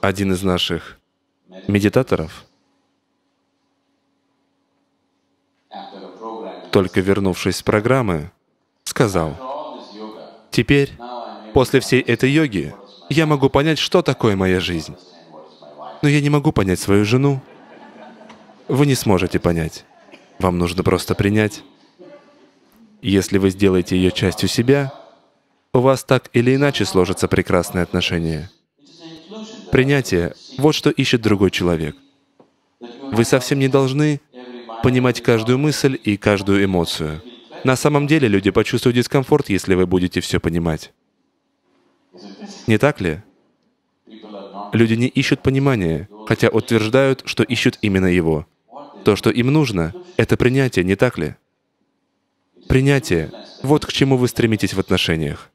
Один из наших медитаторов, только вернувшись с программы, сказал, «Теперь, после всей этой йоги, я могу понять, что такое моя жизнь. Но я не могу понять свою жену. Вы не сможете понять. Вам нужно просто принять. Если вы сделаете ее частью себя, у вас так или иначе сложатся прекрасные отношения. Принятие — вот что ищет другой человек. Вы совсем не должны понимать каждую мысль и каждую эмоцию. На самом деле люди почувствуют дискомфорт, если вы будете все понимать. Не так ли? Люди не ищут понимания, хотя утверждают, что ищут именно его. То, что им нужно, — это принятие, не так ли? Принятие — вот к чему вы стремитесь в отношениях.